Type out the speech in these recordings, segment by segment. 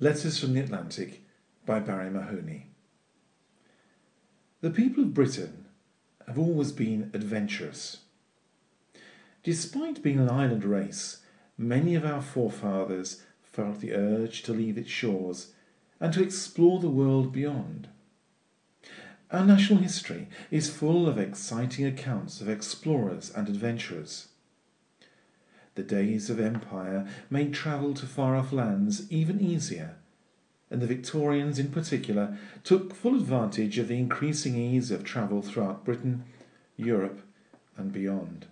Letters from the Atlantic by Barrie Mahoney. The people of Britain have always been adventurous. Despite being an island race, many of our forefathers felt the urge to leave its shores and to explore the world beyond. Our national history is full of exciting accounts of explorers and adventurers. The days of empire made travel to far off lands even easier, and the Victorians in particular took full advantage of the increasing ease of travel throughout Britain, Europe, and beyond.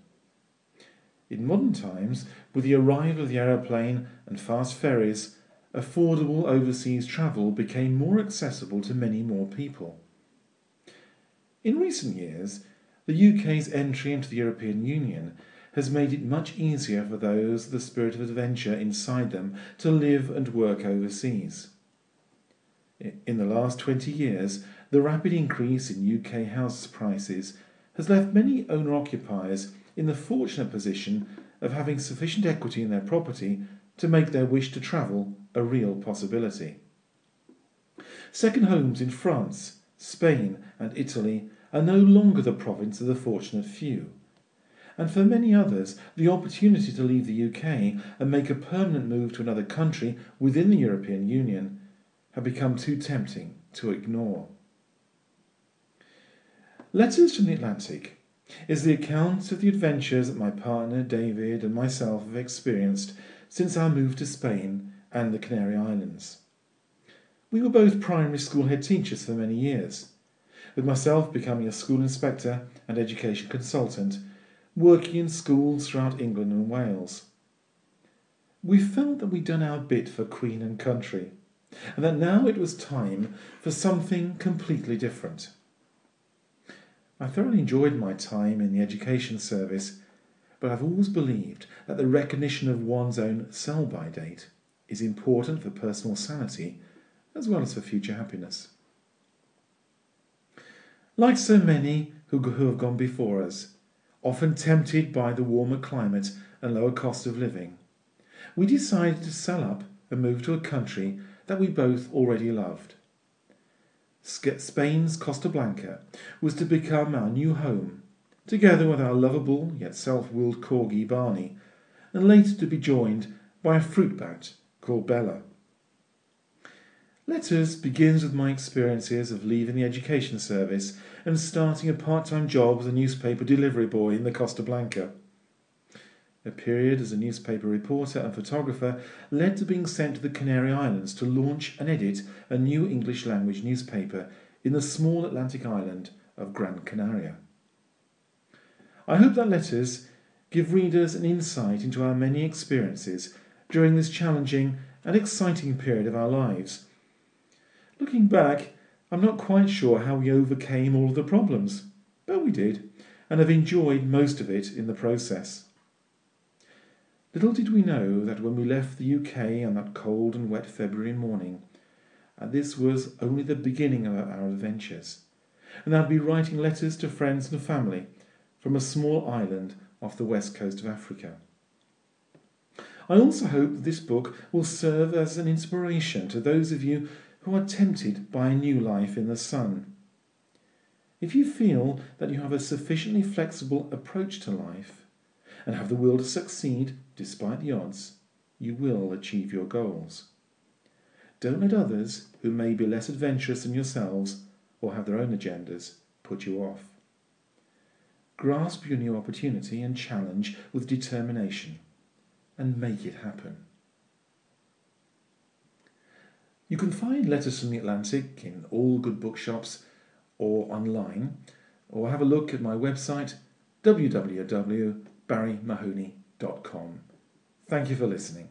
In modern times, with the arrival of the aeroplane and fast ferries, affordable overseas travel became more accessible to many more people. In recent years, the UK's entry into the European Union has made it much easier for those with the spirit of adventure inside them to live and work overseas. In the last 20 years, the rapid increase in UK house prices has left many owner occupiers in the fortunate position of having sufficient equity in their property to make their wish to travel a real possibility. Second homes in France, Spain, and Italy are no longer the province of the fortunate few. And for many others, the opportunity to leave the UK and make a permanent move to another country within the European Union have become too tempting to ignore. Letters from the Atlantic is the account of the adventures that my partner David and myself have experienced since our move to Spain and the Canary Islands. We were both primary school head teachers for many years, with myself becoming a school inspector and education consultant, working in schools throughout England and Wales. We felt that we'd done our bit for Queen and country, and that now it was time for something completely different. I thoroughly enjoyed my time in the education service, but I've always believed that the recognition of one's own sell by date is important for personal sanity as well as for future happiness. Like so many who, who have gone before us, often tempted by the warmer climate and lower cost of living, we decided to sell up and move to a country that we both already loved. Spain's Costa Blanca was to become our new home, together with our lovable yet self willed corgi Barney, and later to be joined by a fruit bat called Bella. Letters begins with my experiences of leaving the education service and starting a part time job as a newspaper delivery boy in the Costa Blanca. A period as a newspaper reporter and photographer led to being sent to the Canary Islands to launch and edit a new English language newspaper in the small Atlantic island of Gran Canaria. I hope that letters give readers an insight into our many experiences during this challenging and exciting period of our lives Looking back, I'm not quite sure how we overcame all of the problems, but we did, and have enjoyed most of it in the process. Little did we know that when we left the UK on that cold and wet February morning, and this was only the beginning of our adventures, and I'd be writing letters to friends and family from a small island off the west coast of Africa. I also hope that this book will serve as an inspiration to those of you who are tempted by a new life in the sun. If you feel that you have a sufficiently flexible approach to life and have the will to succeed despite the odds, you will achieve your goals. Don't let others who may be less adventurous than yourselves or have their own agendas put you off. Grasp your new opportunity and challenge with determination and make it happen. You can find Letters from the Atlantic in all good bookshops or online, or have a look at my website www.barriemahoney.com. Thank you for listening.